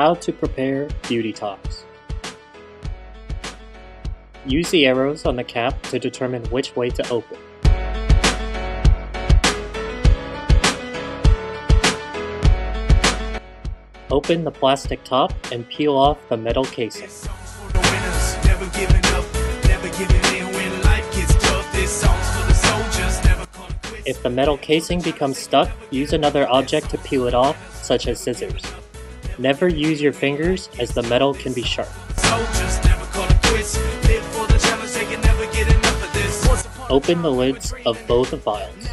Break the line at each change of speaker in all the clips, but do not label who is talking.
How to prepare BeautyToks. Use the arrows on the cap to determine which way to open. Open the plastic top and peel off the metal casing. If the metal casing becomes stuck, use another object to peel it off, such as scissors. Never use your fingers as the metal can be sharp. Open the lids of both vials.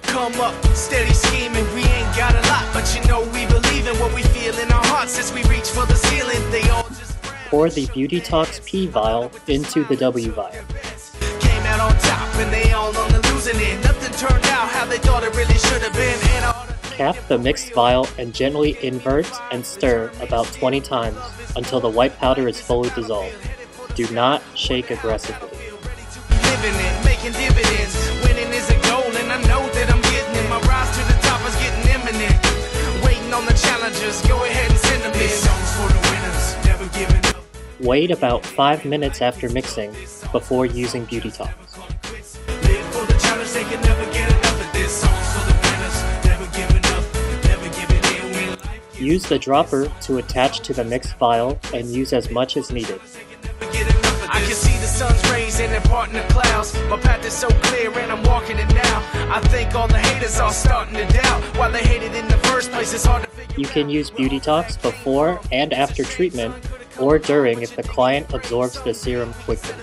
Come up, steady scheming, we ain't got a lot, but you know we believe in what we feel in our hearts as we reach for the ceiling. They all just Pour the BeautyToks P vial into the W vial. Cap the mixed vial and gently invert and stir about 20 times until the white powder is fully dissolved. Do not shake aggressively. Wait about 5 minutes after mixing before using BeautyToks. Use the dropper to attach to the mixed vial and use as much as needed. I can see the sun's rays and part in the clouds. My path is so clear and I'm walking it now. I think all the haters are starting to doubt why they hated in the first place. It's hard to You can use BeautyToks before and after treatment or during if the client absorbs the serum quickly.